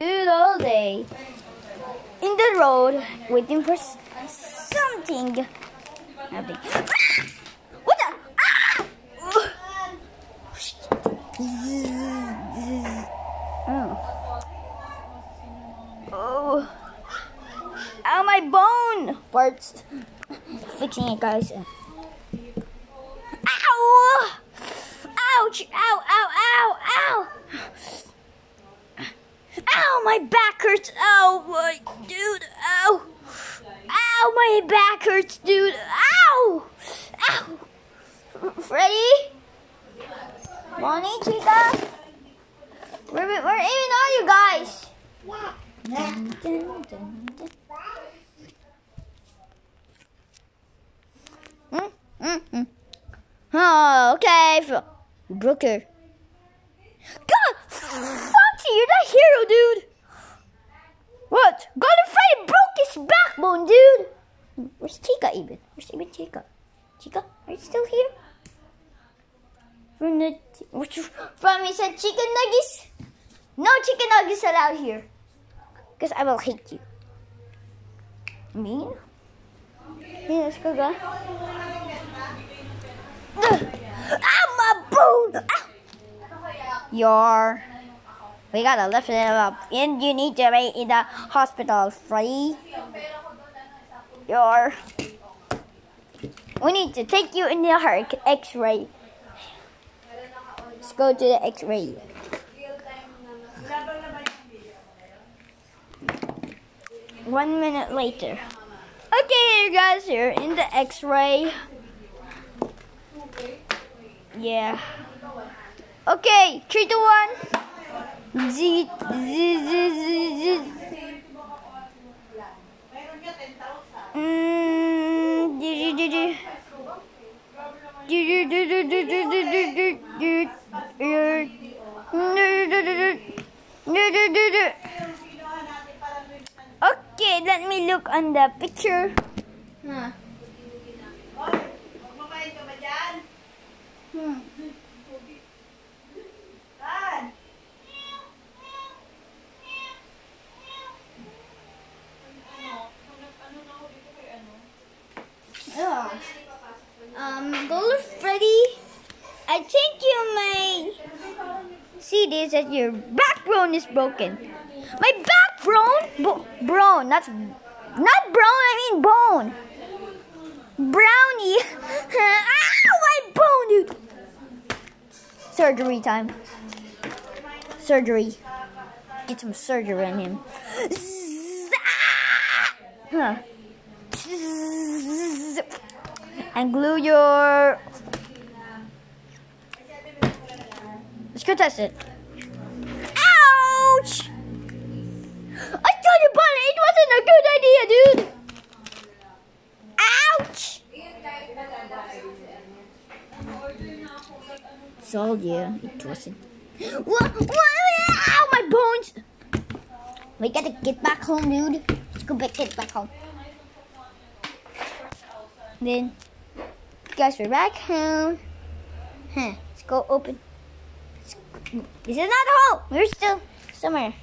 Good all day. In the road, waiting for something. Nothing. Ah! What the? Ah! Oh. Oh. Ow, my bone! Parts. Fixing it, guys. Ow! Ouch! Ow, ow, ow, ow! Ow, my back hurts. Ow, my dude. Ow. Ow, my back hurts, dude. Ow. Ow. Freddy? Bonnie, Chica? Where, where even are you guys? Dun, dun, dun. Hmm, hmm, hmm. Oh, okay. Brooker. God, Foxy, you're that hero, dude. What? Golden Freddy broke his backbone, dude. Even? Where's even Chica? Chica, are you still here? From the which from he said chicken nuggets. No chicken nuggets allowed here. Cause I will hate you. Mean? Yeah, let's go, go. Ah, my bone! Ah. Your we gotta lift it up, and you need to be in the hospital, Freddy. Your we need to take you in the heart X-ray. Let's go to the X-ray. One minute later. Okay, you guys, here in the X-ray. Yeah. Okay, three to one. Z z z z z. Mm, Okay, let me look on the picture. Huh. Hmm. I think you may see this as your backbone is broken. My backbone? Bo- bone, that's not brown, I mean bone. Brownie. Ow, my bone, dude. Surgery time. Surgery. Get some surgery on him. Huh. And glue your. Go test it. Ouch! I told you, Bonnie, it wasn't a good idea, dude. Ouch! Told you it wasn't. Ow, my bones! We gotta get back home, dude. Let's go back, get back home. Then, guys, we're back home. Huh? Let's go open. This is not home. We're still somewhere.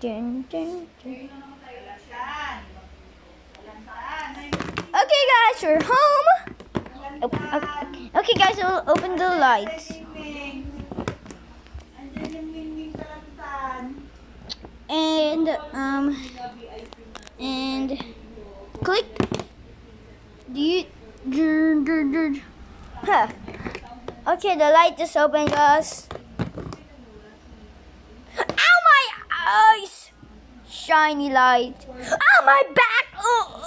Dun, dun, dun. Okay, guys, we're home. Oh, okay, okay, guys, we'll open the lights. And um and click. Do you? Huh. Okay, the light is open, guys. Ow, my eyes! Shiny light. Ow, my back! Oh,